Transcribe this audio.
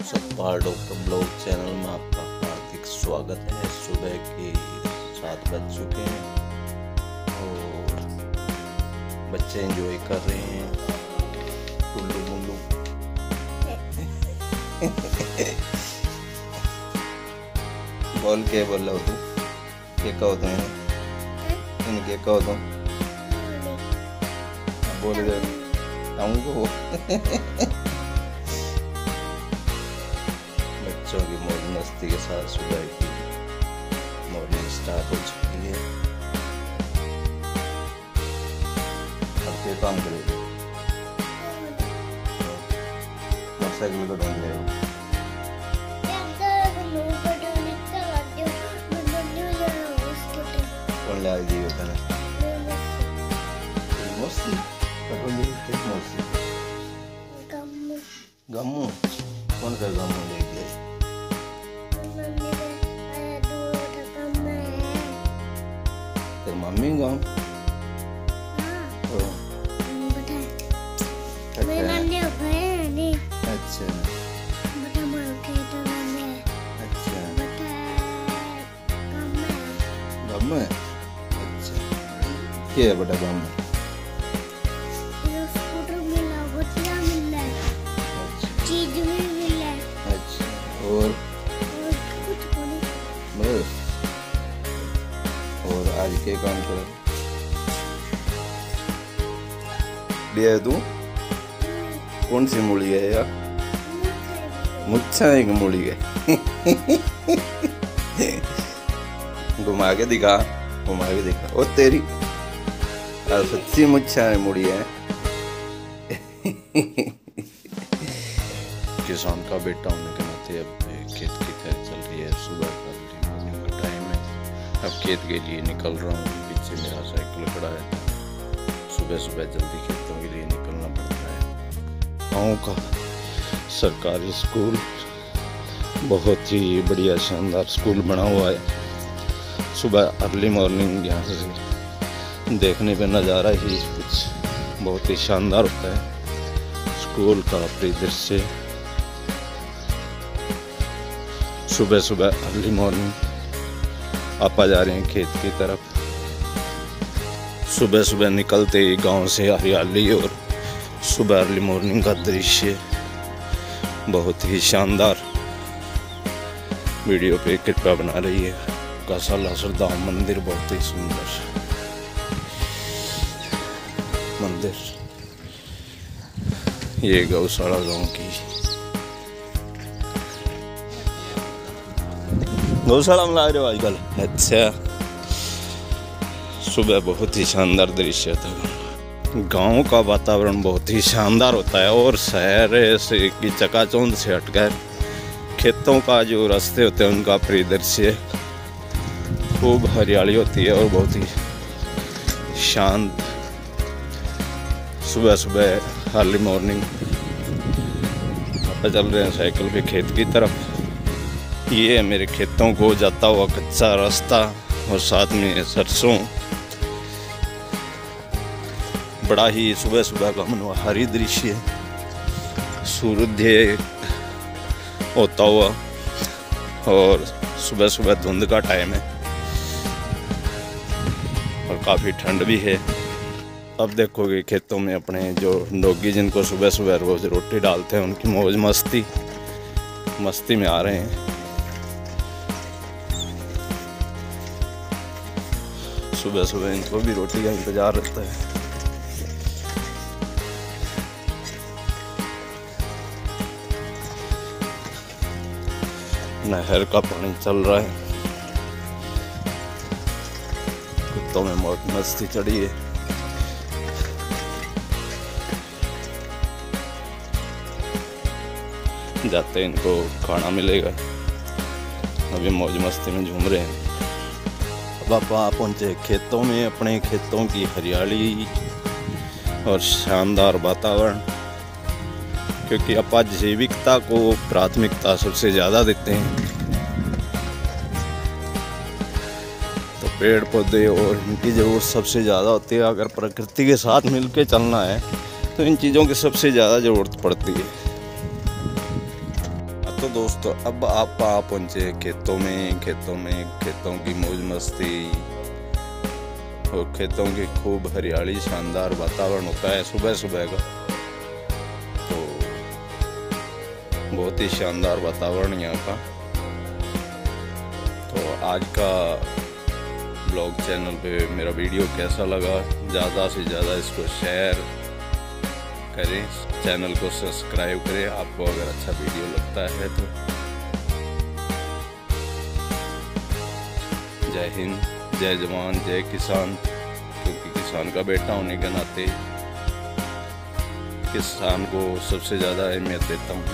Satpal doctor blog channel में आपका हार्दिक स्वागत है। सुबह के सात बज चुके हैं और बच्चे एंजॉय कर रहे हैं। टुल्लू मुल्लू। बोल के बोल रहा तू। क्या कहो तुम इन क्या कहो तुम बोल दे। आऊँगा बच्चों की मौज मस्ती के साथ सुबह की मॉर्निंग स्टार्ट हो चुकी है। अब क्या काम करेगी। मोटरसाइकिल को ढूंढ ले कौन ले आई दी होता है मौसी? कटों ले के मौसी? गम्मू। कौन का गम्मू ले? गया तेरी मम्मी गाँव अच्छा अच्छा गम है अच्छा क्या है बेटा गम है लिया तू कौन सी मूली है है। घुमा के दिखा, घुमा के दिखा। ओ, तेरी। सच्ची मुच्छा है है। किसान का बेटा होने के नाते अब खेत की तैयारी चल रही है, सुबह का टाइम है। अब खेत के लिए निकल रहा हूँ। पीछे मेरा साइकिल खड़ा है। सुबह सुबह जल्दी खेतों के लिए निकलना पड़ता है। गाँव का सरकारी स्कूल, बहुत ही बढ़िया शानदार स्कूल बना हुआ है। सुबह अर्ली मॉर्निंग यहाँ से देखने पे नज़ारा ही कुछ बहुत ही शानदार होता है। स्कूल का परिदृश्य। सुबह सुबह अर्ली मॉर्निंग आपा जा रहे हैं खेत की तरफ़। सुबह सुबह निकलते ही गाँव से हरियाली और सुबह अर्ली मॉर्निंग का दृश्य। बहुत ही शानदार। वीडियो पे कृपया बना रही है। कासाला धाम मंदिर बहुत ही सुंदर। मंदिर। ये गौशाला गाँव की। गौशाला में ला रहे हो आजकल? अच्छा। सुबह बहुत ही शानदार दृश्य था। गाँव का वातावरण बहुत ही शानदार होता है और शहर से की चकाचौंध से हटकर खेतों का जो रास्ते होते हैं, उनका परिदृश्य खूब हरियाली होती है और बहुत ही शांत। सुबह सुबह अर्ली मॉर्निंग चल रहे हैं साइकिल पे खेत की तरफ़। ये है मेरे खेतों को जाता हुआ कच्चा रास्ता और साथ में सरसों बड़ा ही सुबह सुबह का मनोहारी दृश्य है। सूर्योदय होता हुआ, और सुबह सुबह धुंध का टाइम है। और काफ़ी ठंड भी है। अब देखोगे खेतों में अपने जो डोगी जिनको सुबह सुबह रोज़ रोटी डालते हैं, उनकी मौज मस्ती मस्ती में आ रहे हैं। सुबह सुबह इनको भी रोटी का इंतज़ार रहता है। नहर का पानी चल रहा है। कुत्तों में बहुत मस्ती चढ़ी है। जाते इनको खाना मिलेगा। अभी मौज मस्ती में झूम रहे हैं। अब आप पहुँचे खेतों में, अपने खेतों की हरियाली और शानदार वातावरण। क्योंकि आप जैविकता को प्राथमिकता सबसे ज़्यादा देते हैं। तो पेड़ पौधे और इनकी ज़रूरत सबसे ज़्यादा होती है। अगर प्रकृति के साथ मिलके चलना है तो इन चीज़ों की सबसे ज़्यादा ज़रूरत पड़ती है। तो दोस्तों, अब आप आ पहुँचे खेतों में। खेतों में, खेतों की मौज मस्ती और खेतों की खूब हरियाली, शानदार वातावरण होता है सुबह सुबह का। बहुत ही शानदार वातावरण यहाँ का। तो आज का ब्लॉग चैनल पे मेरा वीडियो कैसा लगा, ज़्यादा से ज़्यादा इसको शेयर करें, चैनल को सब्सक्राइब करें। आपको अगर अच्छा वीडियो लगता है तो। जय हिंद, जय जवान, जय किसान। क्योंकि किसान का बेटा होने के नाते किसान को सबसे ज़्यादा अहमियत देता हूँ।